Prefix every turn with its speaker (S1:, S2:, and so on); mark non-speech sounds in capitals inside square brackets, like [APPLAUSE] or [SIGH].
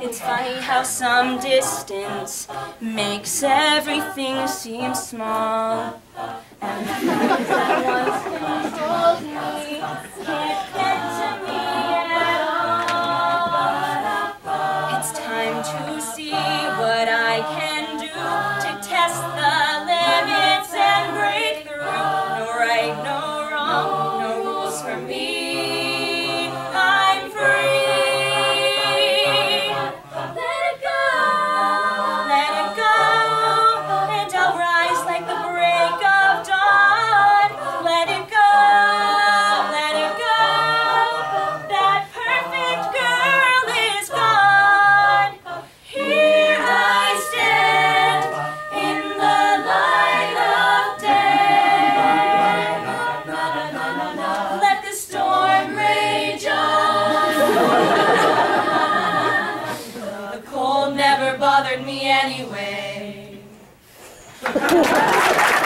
S1: It's funny how some distance makes everything seem small. And once controlled me can't get to me at all. It's time to see what I can do to test the limits and break through. No right, no wrong. me anyway. [LAUGHS]